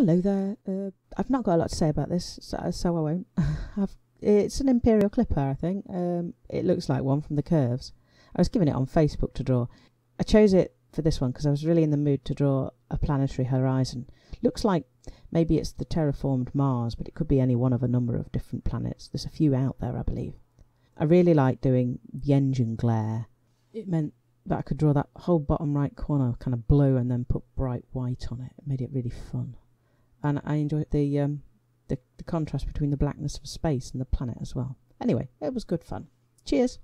Hello there. Uh, I've not got a lot to say about this, so, so I won't. It's an Imperial Clipper, I think. Um, it looks like one from the curves. I was given it on Facebook to draw. I chose it for this one because I was really in the mood to draw a planetary horizon. Looks like maybe it's the terraformed Mars, but it could be any one of a number of different planets. There's a few out there, I believe. I really like doing the engine glare. It meant that I could draw that whole bottom right corner kind of blue and then put bright white on it. It made it really fun. And I enjoyed the, um, the, the contrast between the blackness of space and the planet as well. Anyway, it was good fun. Cheers.